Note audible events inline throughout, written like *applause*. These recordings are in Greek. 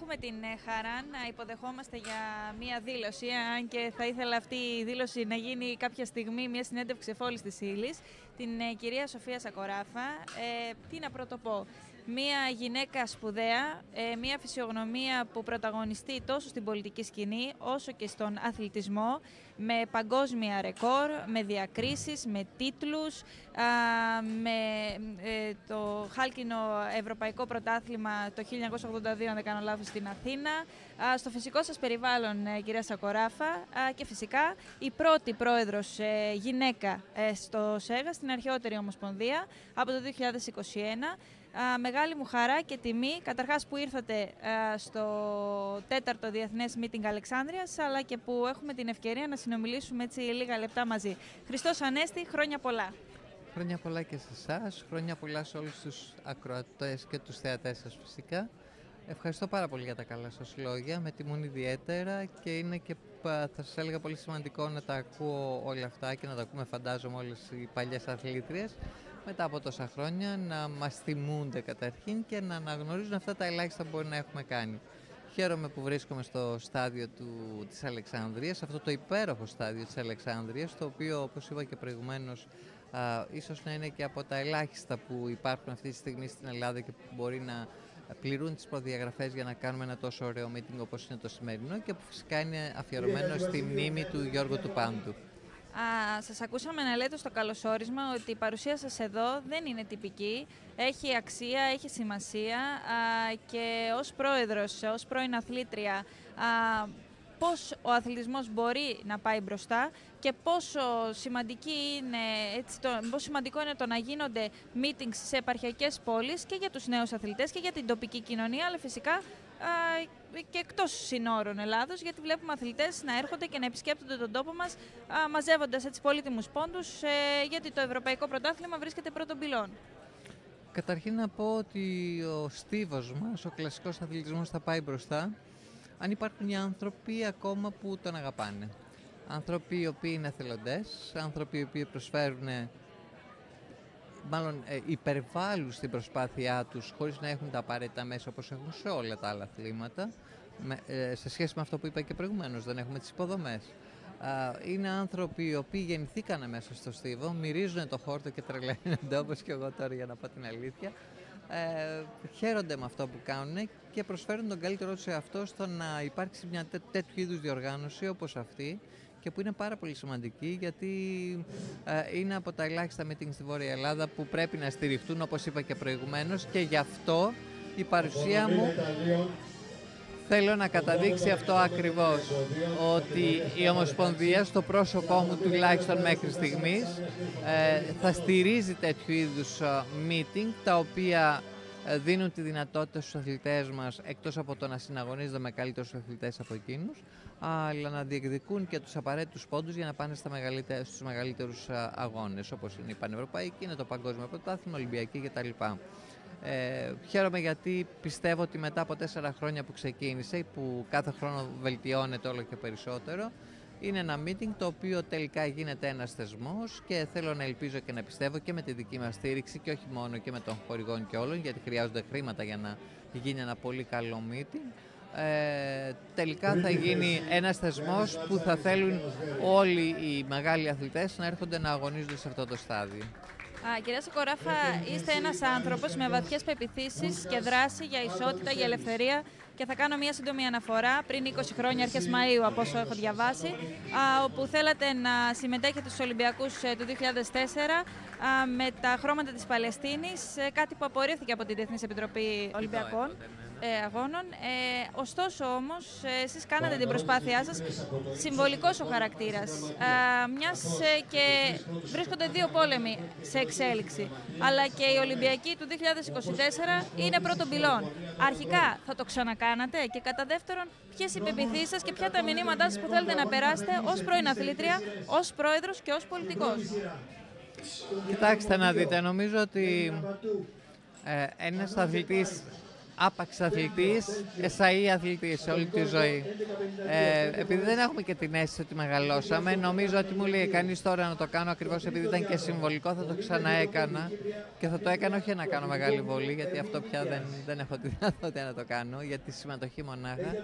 Έχουμε την ε, χαρά να υποδεχόμαστε για μία δήλωση, αν και θα ήθελα αυτή η δήλωση να γίνει κάποια στιγμή, μια συνέντευξη εφόλης της ύλης, την ε, κυρία Σοφία Σακοράφα. Ε, τι να πρωτοπώ; Μία γυναίκα σπουδαία, ε, μία φυσιογνωμία που πρωταγωνιστεί τόσο στην πολιτική σκηνή όσο και στον αθλητισμό, με παγκόσμια ρεκόρ, με διακρίσεις, με τίτλους, με ε, το χάλκινο Ευρωπαϊκό Πρωτάθλημα το 1982, αν δεν κάνω λάθος, στην Αθήνα, στο φυσικό σας περιβάλλον, ε, κυρία Σακοράφα, και φυσικά η πρώτη πρόεδρος γυναίκα στο ΣΕΓΑ, στην αρχαιότερη Ομοσπονδία, από το 2021, μεγάλη μου χαρά και τιμή, καταρχάς που ήρθατε στο τέταρτο Διεθνές Meeting Αλεξάνδρειας, αλλά και που έχουμε την ευκαιρία να συνομιλήσουμε έτσι λίγα λεπτά μαζί. Χριστός Ανέστη, χρόνια πολλά. Χρόνια πολλά και σε εσάς, χρόνια πολλά σε όλους τους ακροατές και τους θεατές σας φυσικά. Ευχαριστώ πάρα πολύ για τα καλά σας λόγια, με τιμούν ιδιαίτερα και είναι και θα σας έλεγα πολύ σημαντικό να τα ακούω όλα αυτά και να τα ακούμε φαντάζομαι όλες οι παλιές αθλήτριες μετά από τόσα χρόνια να μας θυμούνται καταρχήν και να αναγνωρίζουν αυτά τα ελάχιστα που μπορεί να έχουμε κάνει. Χαίρομαι που βρίσκομαι στο στάδιο του, της Αλεξάνδρειας, αυτό το υπέροχο στάδιο της Αλεξάνδρειας, το οποίο όπως είπα και προηγουμένως α, ίσως να είναι και από τα ελάχιστα που υπάρχουν αυτή τη στιγμή στην Ελλάδα και που μπορεί να πληρούν τις προδιαγραφές για να κάνουμε ένα τόσο ωραίο meeting όπως είναι το σημερινό και που φυσικά είναι αφιερωμένο στη μνήμη του Γιώργου του Πάντου. Α, σας ακούσαμε να λέτε στο καλωσόρισμα ότι η παρουσία σας εδώ δεν είναι τυπική, έχει αξία, έχει σημασία α, και ως πρόεδρος, ως πρώην αθλήτρια, α, πώς ο αθλητισμός μπορεί να πάει μπροστά και πόσο, σημαντική είναι, έτσι, το, πόσο σημαντικό είναι το να γίνονται meetings σε επαρχιακές πόλεις και για τους νέους αθλητές και για την τοπική κοινωνία, αλλά φυσικά και εκτός συνόρων Ελλάδος, γιατί βλέπουμε αθλητές να έρχονται και να επισκέπτονται τον τόπο μας, μαζεύοντας έτσι πολύτιμους πόντους, ε, γιατί το Ευρωπαϊκό Πρωτάθλημα βρίσκεται πρώτον πυλών. Καταρχήν να πω ότι ο στίβος μας, ο κλασικός αθλητισμός θα πάει μπροστά, αν υπάρχουν οι άνθρωποι ακόμα που τον αγαπάνε. Άνθρωποι οι οποίοι είναι εθελοντές, άνθρωποι οι οποίοι προσφέρουν μάλλον ε, υπερβάλλουν στην προσπάθειά τους χωρίς να έχουν τα απαραίτητα μέσα όπως έχουν σε όλα τα άλλα αθλήματα με, ε, σε σχέση με αυτό που είπα και προηγουμένως, δεν έχουμε τις υποδομές. είναι άνθρωποι οι οποίοι γεννηθήκαν μέσα στο στίβο, μυρίζουν το χόρτο και τρελαίνονται *laughs* όπως και εγώ τώρα για να πω την αλήθεια. Ε, χαίρονται με αυτό που κάνουν και προσφέρουν τον καλύτερό τους σε αυτό στο να υπάρξει μια τέ, τέτοιου είδους διοργάνωση όπως αυτή και που είναι πάρα πολύ σημαντική γιατί ε, είναι από τα ελάχιστα meeting στη Βόρεια Ελλάδα που πρέπει να στηριχτούν όπως είπα και προηγουμένως και γι' αυτό η παρουσία μου θέλω να καταδείξει αυτό ακριβώς ότι η Ομοσπονδία στο πρόσωπό μου τουλάχιστον μέχρι στιγμής ε, θα στηρίζει τέτοιου είδους ε, meeting τα οποία ε, δίνουν τη δυνατότητα στους αθλητές μας, εκτός από το να συναγωνίζονται με καλύτερους αθλητές από εκείνους, αλλά να διεκδικούν και τους απαραίτητους πόντους για να πάνε στα μεγαλύτερα, στους μεγαλύτερους ε, αγώνες, όπως είναι η Πανευρωπαϊκή, είναι το Παγκόσμιο Πρωτάθλημα, Ολυμπιακή κτλ. Ε, χαίρομαι γιατί πιστεύω ότι μετά από τέσσερα χρόνια που ξεκίνησε, που κάθε χρόνο βελτιώνεται όλο και περισσότερο, είναι ένα meeting το οποίο τελικά γίνεται ένας θεσμός και θέλω να ελπίζω και να πιστεύω και με τη δική μας στήριξη και όχι μόνο και με των χορηγών και όλων γιατί χρειάζονται χρήματα για να γίνει ένα πολύ καλό meeting. Ε, τελικά θα γίνει ένας θεσμός που θα θέλουν όλοι οι μεγάλοι αθλητές να έρχονται να αγωνίζονται σε αυτό το στάδιο. Α, κυρία Σοκοράφα, είστε ένας άνθρωπος με βαθιές πεπιθήσεις και δράση για ισότητα, για ελευθερία και θα κάνω μια σύντομη αναφορά. Πριν 20 χρόνια, αρχές Μαΐου, από όσο έχω διαβάσει, α, όπου θέλατε να συμμετέχετε στους Ολυμπιακούς ε, του 2004 α, με τα χρώματα της Παλαιστίνης, ε, κάτι που απορρίφθηκε από την Διεθνής Επιτροπή Ολυμπιακών. ε, αγώνων. Ε, ωστόσο όμως, ε, εσείς κάνατε την προσπάθειά σας, συμβολικός ο χαρακτήρας, ε, μιας ε, και βρίσκονται δύο πόλεμοι σε εξέλιξη, αλλά και η Ολυμπιακή του 2024 είναι πρώτον πυλών. Αρχικά θα το ξανακάνατε και κατά δεύτερον, ποιες οι πεπιθήσεις σας και ποια τα μηνύματά σας που θέλετε να περάσετε ως πρώην αθλήτρια, ως πρόεδρος και ως πολιτικός; Κοιτάξτε να δείτε, νομίζω ότι ε, ένας αθλητής άπαξ αθλητής, εσαΐ αθλητής σε όλη τη ζωή. Ε, επειδή δεν έχουμε και την αίσθηση ότι μεγαλώσαμε, νομίζω ότι μου λέει κανείς τώρα να το κάνω ακριβώς επειδή ήταν και συμβολικό, θα το ξαναέκανα και θα το έκανα όχι να κάνω μεγάλη βολή, γιατί αυτό πια δεν, δεν έχω τη δυνατότητα να το κάνω, για τη συμμετοχή μονάχα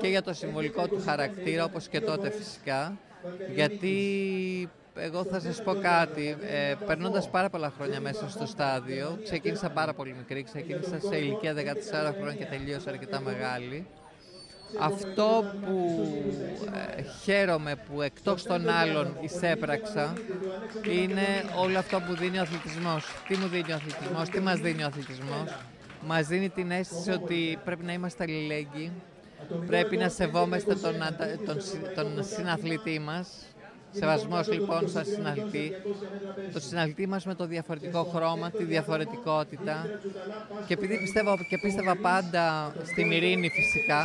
και για το συμβολικό του χαρακτήρα, όπως και τότε φυσικά, γιατί εγώ θα σας πω κάτι. Ε, περνώντας πάρα πολλά χρόνια μέσα στο στάδιο, ξεκίνησα πάρα πολύ μικρή, ξεκίνησα σε ηλικία 14 χρόνια και τελείωσα αρκετά μεγάλη. Αυτό που ε, χαίρομαι που εκτός των άλλων εισέπραξα είναι όλο αυτό που δίνει ο αθλητισμός. Τι μου δίνει ο αθλητισμός, τι μας δίνει ο αθλητισμός. Μας δίνει την αίσθηση ότι πρέπει να είμαστε αλληλέγγυοι, πρέπει να σεβόμαστε τον, τον, τον συναθλητή μας, Σεβασμός λοιπόν στον συναλτή, το συναλτή μας με το διαφορετικό χρώμα, τη διαφορετικότητα. Και επειδή πιστεύω και πίστευα πάντα στην ειρήνη φυσικά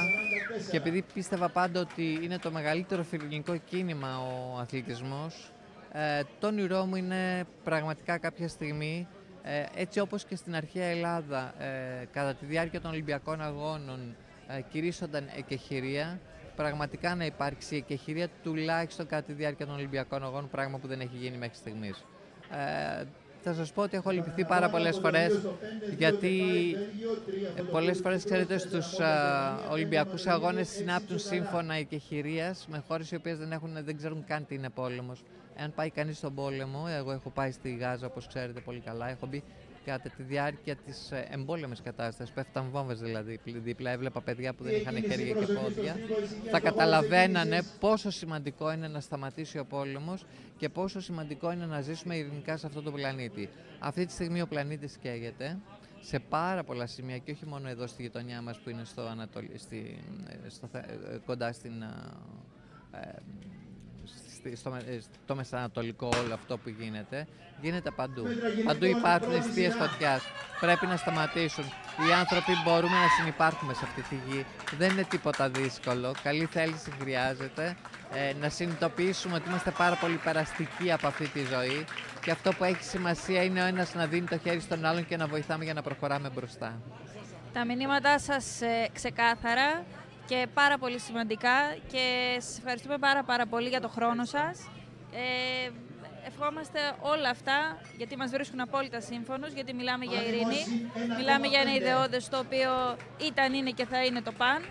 και επειδή πίστευα πάντα ότι είναι το μεγαλύτερο φιλικό κίνημα ο αθλητισμός, ε, το όνειρό μου είναι πραγματικά κάποια στιγμή ε, έτσι όπως και στην αρχαία Ελλάδα ε, κατά τη διάρκεια των Ολυμπιακών Αγώνων ε, κηρύσσονταν εκεχηρία, πραγματικά να υπάρξει εκεχηρία τουλάχιστον κατά τη διάρκεια των Ολυμπιακών Αγώνων, πράγμα που δεν έχει γίνει μέχρι στιγμής. Ε, θα σας πω ότι έχω λυπηθεί πάρα πολλές φορές, γιατί ε, πολλές φορές, ξέρετε, στους α, Ολυμπιακούς Αγώνες συνάπτουν σύμφωνα εκεχηρίας με χώρες οι οποίες δεν, έχουν, δεν ξέρουν καν τι είναι πόλεμος. Εάν πάει κανείς στον πόλεμο, εγώ έχω πάει στη Γάζα, όπως ξέρετε πολύ καλά, έχω μπει κατά τη διάρκεια της ε, εμπόλεμης κατάστασης, πέφταν βόμβες δηλαδή δίπλα, έβλεπα παιδιά που δεν είχαν χέρια και πόδια, θα καταλαβαίνανε πόσο σημαντικό είναι να σταματήσει ο πόλεμος και πόσο σημαντικό είναι να ζήσουμε ειρηνικά σε αυτό το πλανήτη. Αυτή τη στιγμή ο πλανήτης καίγεται σε πάρα πολλά σημεία και όχι μόνο εδώ στη γειτονιά μας που είναι στο Ανατολ... στη... Ε, στο... Ε, κοντά στην στο, στο μεσανατολικό όλο αυτό που γίνεται, γίνεται παντού. Παντού υπάρχουν αιστείες φωτιάς. Πρέπει να σταματήσουν. Οι άνθρωποι μπορούμε να συνεπάρχουμε σε αυτή τη γη. Δεν είναι τίποτα δύσκολο. Καλή θέληση χρειάζεται. Ε, να συνειδητοποιήσουμε ότι είμαστε πάρα πολύ περαστικοί από αυτή τη ζωή και αυτό που έχει σημασία είναι ο ένας να δίνει το χέρι στον άλλον και να βοηθάμε για να προχωράμε μπροστά. Τα μηνύματά σας ε, ξεκάθαρα και πάρα πολύ σημαντικά και σας ευχαριστούμε πάρα πάρα πολύ για το χρόνο σας. Ε, ευχόμαστε όλα αυτά, γιατί μας βρίσκουν απόλυτα σύμφωνος, γιατί μιλάμε για ειρήνη, μιλάμε για ένα ιδεώδες το οποίο ήταν, είναι και θα είναι το παν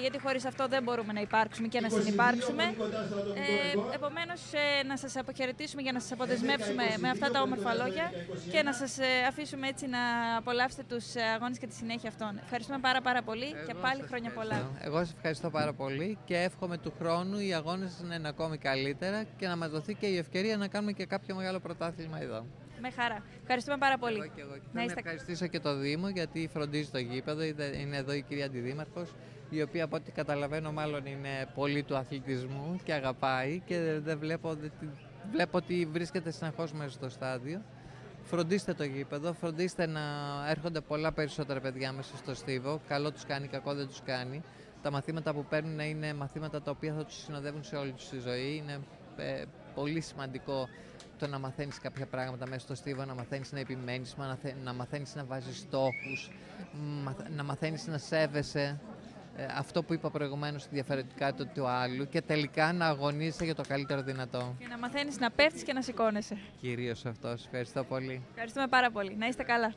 γιατί χωρίς αυτό δεν μπορούμε να υπάρξουμε και να συνεπάρξουμε. Ε, επομένως, ε, να σας αποχαιρετήσουμε για να σας αποδεσμεύσουμε με αυτά τα όμορφα λόγια και να σας ε, αφήσουμε έτσι να απολαύσετε τους αγώνες και τη συνέχεια αυτών. Ευχαριστούμε πάρα πάρα πολύ και πάλι χρόνια πολλά. Εγώ σας ευχαριστώ πάρα πολύ και εύχομαι του χρόνου οι αγώνες να είναι ακόμη καλύτερα και να μας δοθεί και η ευκαιρία να κάνουμε και κάποιο μεγάλο πρωτάθλημα εδώ. Με χαρά. Ευχαριστούμε πάρα πολύ. Εγώ και εγώ. να είστε... ευχαριστήσω και το Δήμο γιατί φροντίζει το γήπεδο. Είναι εδώ η κυρία Αντιδήμαρχος η οποία από ό,τι καταλαβαίνω μάλλον είναι πολύ του αθλητισμού και αγαπάει και δεν βλέπω, βλέπω ότι βρίσκεται συνεχώς μέσα στο στάδιο. Φροντίστε το γήπεδο, φροντίστε να έρχονται πολλά περισσότερα παιδιά μέσα στο στίβο. Καλό τους κάνει, κακό δεν τους κάνει. Τα μαθήματα που παίρνουν είναι μαθήματα τα οποία θα τους συνοδεύουν σε όλη τους τη ζωή. Είναι ε, πολύ σημαντικό το να μαθαίνεις κάποια πράγματα μέσα στο στίβο, να μαθαίνεις να επιμένεις, να μαθαίνεις να βάζεις στόχους, να μαθαίνεις να σέβεσαι. Ε, αυτό που είπα προηγουμένως, τη διαφορετικά του άλλου και τελικά να αγωνίζεσαι για το καλύτερο δυνατό. Και να μαθαίνεις να πέφτεις και να σηκώνεσαι. Κυρίως αυτό. Ευχαριστώ πολύ. Ευχαριστούμε πάρα πολύ. Να είστε καλά.